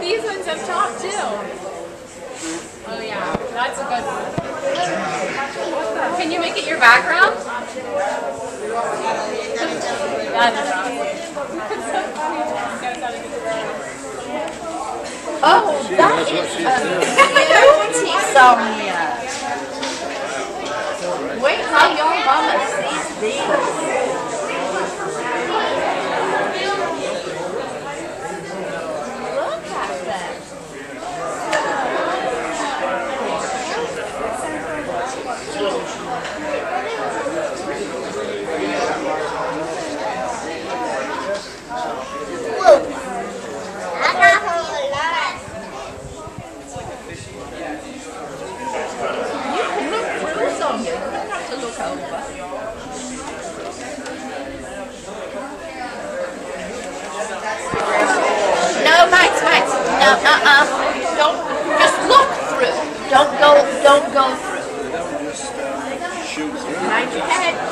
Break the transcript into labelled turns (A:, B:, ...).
A: these ones up top too. Oh yeah, that's a good one. Can you make it your background?
B: Oh, that is a beauty, Sonia. Wait till your mama sees these. Look at them.
C: I got home a lot.
B: You can look through, Sonia. You don't have to look over. No, Max, Max. No, uh-uh. Don't, just look through. Don't go, don't go through. Mind your head.